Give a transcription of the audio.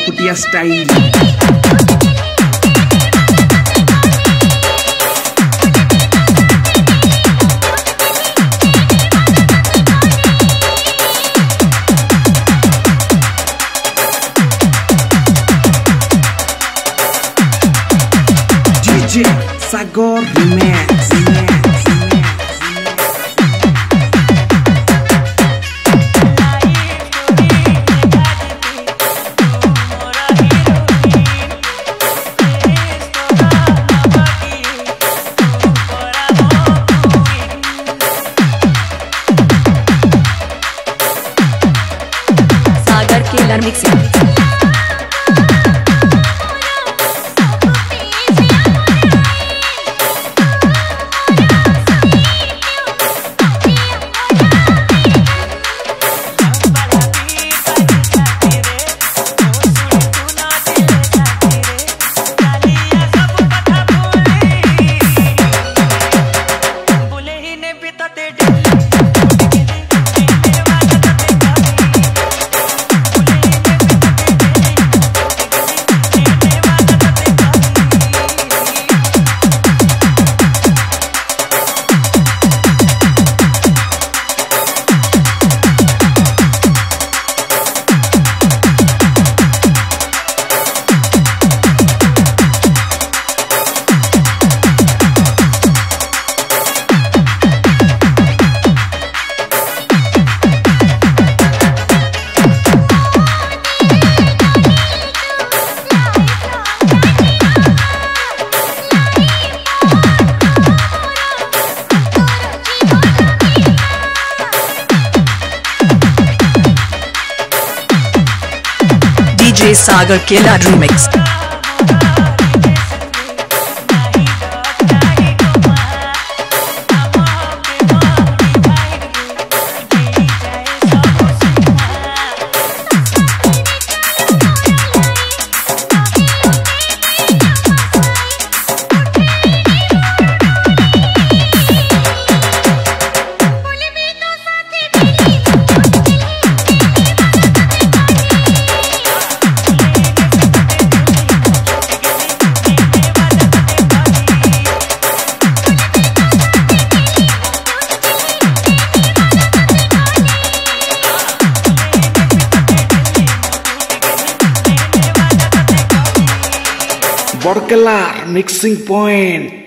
Putia Style. DJ Sagor Remix. सागर के केला remix Borkelar Mixing Point.